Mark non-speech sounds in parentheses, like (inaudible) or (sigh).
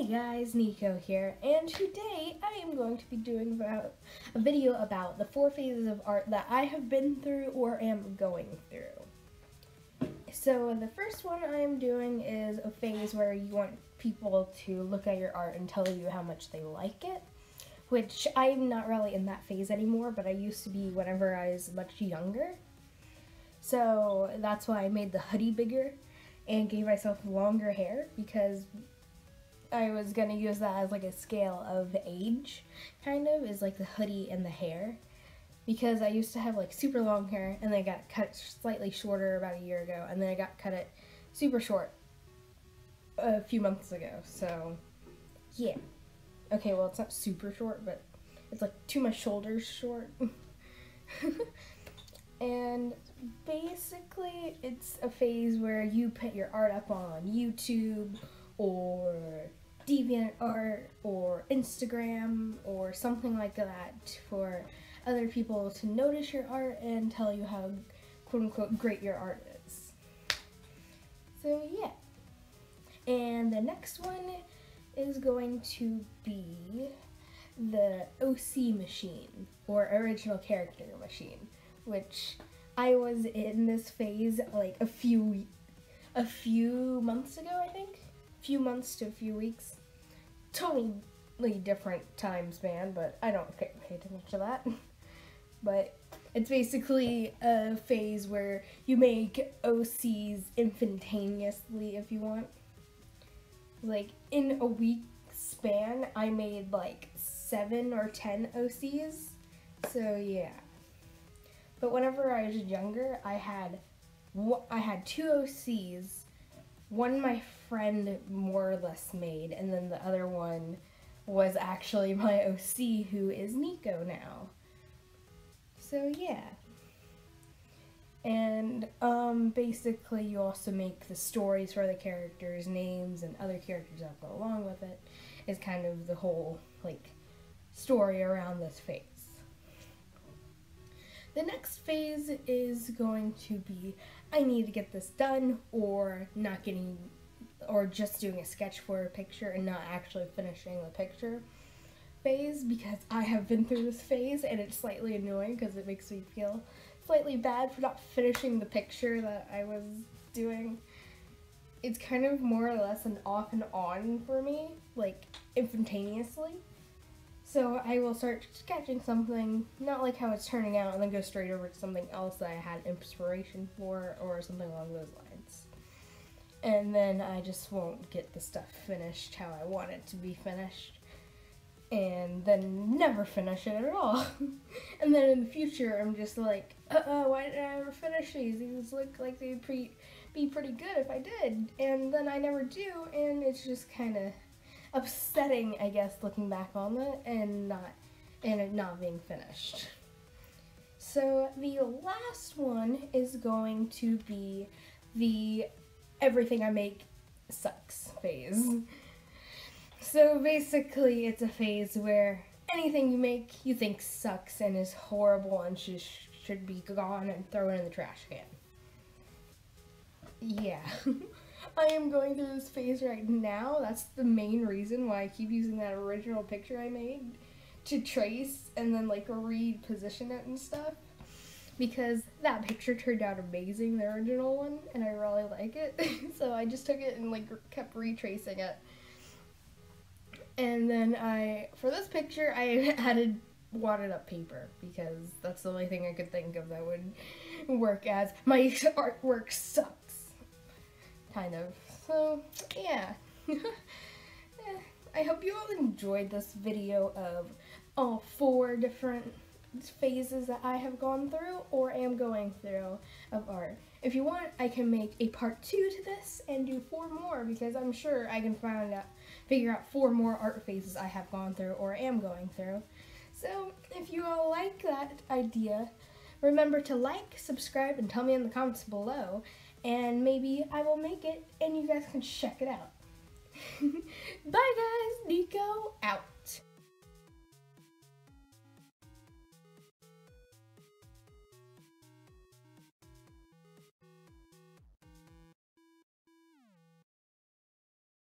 Hey guys, Nico here, and today I am going to be doing about a video about the four phases of art that I have been through or am going through. So the first one I am doing is a phase where you want people to look at your art and tell you how much they like it, which I'm not really in that phase anymore, but I used to be whenever I was much younger. So that's why I made the hoodie bigger and gave myself longer hair because I was gonna use that as like a scale of age, kind of, is like the hoodie and the hair. Because I used to have like super long hair and then I got cut slightly shorter about a year ago and then I got cut it super short a few months ago. So, yeah. Okay, well, it's not super short, but it's like to my shoulders short. (laughs) and basically, it's a phase where you put your art up on YouTube or DeviantArt or Instagram or something like that for other people to notice your art and tell you how quote unquote great your art is. So yeah. And the next one is going to be the OC machine or original character machine, which I was in this phase like a few a few months ago, I think. A few months to a few weeks. Totally different time span, but I don't pay attention to that. (laughs) but it's basically a phase where you make OCs instantaneously if you want. Like in a week span, I made like seven or ten OCs. So yeah. But whenever I was younger, I had I had two OCs. One my friend more or less made, and then the other one was actually my OC, who is Nico now. So yeah. And um, basically, you also make the stories for the characters' names and other characters that go along with it. Is kind of the whole like story around this phase. The next phase is going to be I need to get this done or not getting or just doing a sketch for a picture and not actually finishing the picture phase because I have been through this phase and it's slightly annoying because it makes me feel slightly bad for not finishing the picture that I was doing. It's kind of more or less an off and on for me, like instantaneously. So I will start sketching something, not like how it's turning out, and then go straight over to something else that I had inspiration for, or something along those lines. And then I just won't get the stuff finished how I want it to be finished. And then never finish it at all. (laughs) and then in the future, I'm just like, uh, uh why did I ever finish these? These look like they'd pre be pretty good if I did. And then I never do, and it's just kind of upsetting, I guess, looking back on it and not and it not being finished. So the last one is going to be the everything I make sucks phase. So basically it's a phase where anything you make you think sucks and is horrible and should, should be gone and thrown in the trash can. Yeah. (laughs) I am going through this phase right now. That's the main reason why I keep using that original picture I made to trace and then like reposition it and stuff. Because that picture turned out amazing, the original one, and I really like it. (laughs) so I just took it and like kept retracing it. And then I, for this picture, I (laughs) added wadded up paper because that's the only thing I could think of that would work as my (laughs) artwork sucks kind of. So, yeah. Eh, I hope you all enjoyed this video of all four different phases that I have gone through or am going through of art. If you want, I can make a part two to this and do four more because I'm sure I can find out, figure out four more art phases I have gone through or am going through. So if you all like that idea, remember to like, subscribe, and tell me in the comments below and maybe I will make it and you guys can check it out. (laughs) Bye guys, Nico out.